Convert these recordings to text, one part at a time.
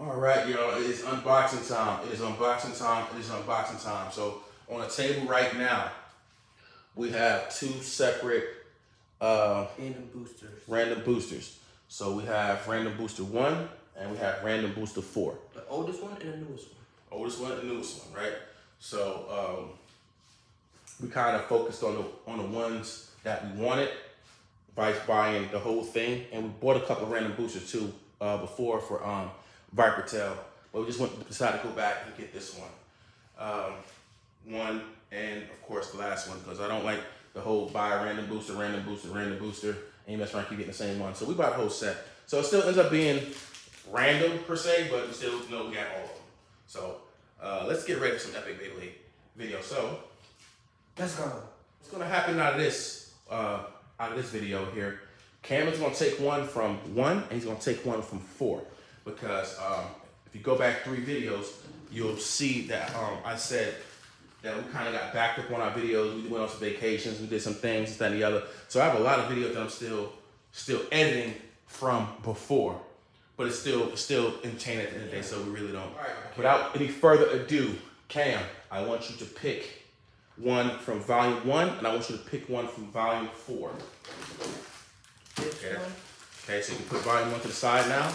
All right, y'all, it is unboxing time. It is unboxing time. It is unboxing time. So on the table right now, we have two separate uh, Random boosters. random boosters. So we have random booster one and we have random booster four. The oldest one and the newest one. Oldest one and the newest one, right? So um, we kind of focused on the on the ones that we wanted, by buying the whole thing, and we bought a couple of random boosters too uh, before for um, Viper Tail, but we just went decided to go back and get this one, um, one, and of course the last one because I don't like the whole buy a random booster, random booster, random booster, and you mess around keep getting the same one. So we bought a whole set. So it still ends up being random per se, but we still know we got all of them. So uh, let's get ready for some epic Beyblade video. So Let's go. what's gonna happen out of this uh, out of this video here? Cameron's gonna take one from one, and he's gonna take one from four, because um, if you go back three videos, you'll see that um, I said that we kind of got backed up on our videos. We went on some vacations, we did some things, this, that, and the other. So I have a lot of videos that I'm still still editing from before, but it's still it's still entertaining at the end of the day. So we really don't. Without any further ado, Cam, I want you to pick one from volume one, and I want you to pick one from volume four. Okay. Okay, so you can put volume one to the side now.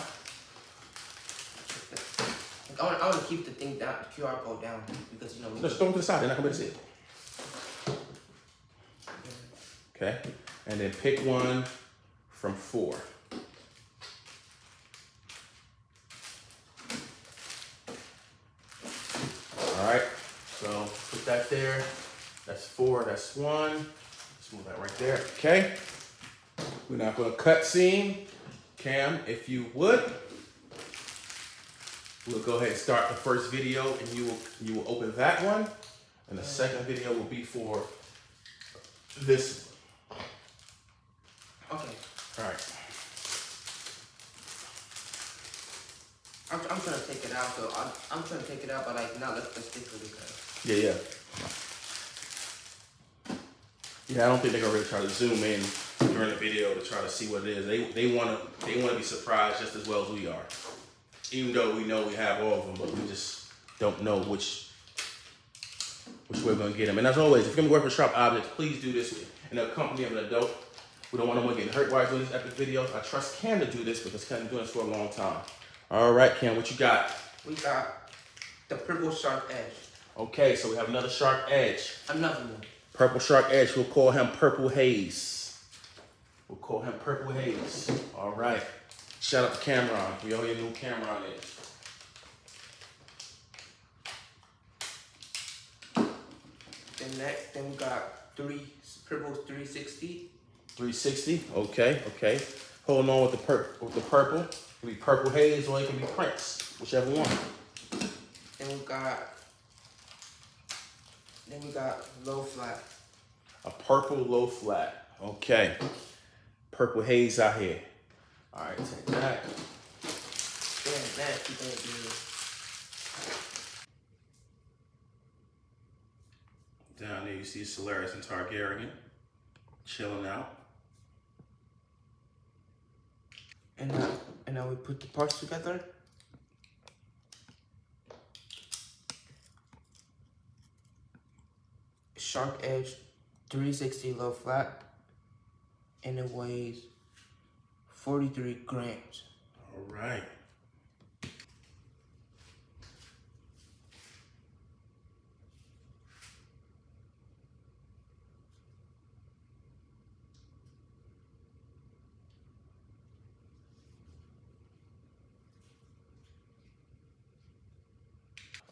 I want, I want to keep the thing down, the QR code down because you know. Just throw them to the side. They're not gonna be able to see it. Okay, and then pick one from four. All right, so put that there. That's four. That's one. Let's move that right there. Okay. We're not gonna cut scene. Cam, if you would, we'll go ahead and start the first video, and you will you will open that one, and the second video will be for this. Okay. All right. I'm, I'm trying to take it out, though. I'm, I'm trying to take it out, but like not let's the sticker because. Yeah, yeah. Yeah, I don't think they're gonna really try to zoom in during the video to try to see what it is. They they wanna they wanna be surprised just as well as we are. Even though we know we have all of them, but we just don't know which which way we're gonna get them. And as always, if you're gonna work with sharp objects, please do this in the company of an adult. We don't want anyone getting hurt while doing these epic videos. I trust Cam to do this because Cam's been doing this for a long time. All right, Cam, what you got? We got the purple shark edge. Okay, so we have another shark edge. Another one. Purple Shark Edge. We'll call him Purple Haze. We'll call him Purple Haze. All right. Shout out to Cameron. We all your new Cameron is. Then next, then we got three purple 360. 360. Okay, okay. Holding on with the pur- with the purple. It can be Purple Haze or it can be Prince, whichever one. Then we got. Then we got low flat. A purple low flat. Okay. Purple Haze out here. All right, take that. Then next, we're gonna do Down there you see Solaris and Targaryen chilling out. And now, and now we put the parts together. Shark Edge 360 low flat. And it weighs 43 grams. All right.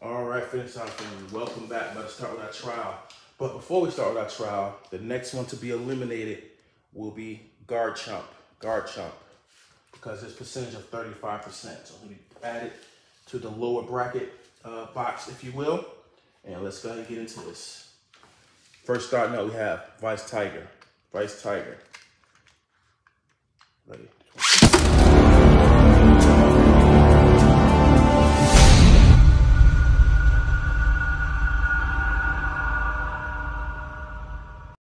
All right, finish out family. Welcome back. Let's start with our trial. But before we start with our trial, the next one to be eliminated will be guard chump. Guard chump because there's percentage of 35%. So let me add it to the lower bracket uh, box, if you will. And let's go ahead and get into this. First starting out, we have Weiss Tiger. Weiss Tiger. Ready?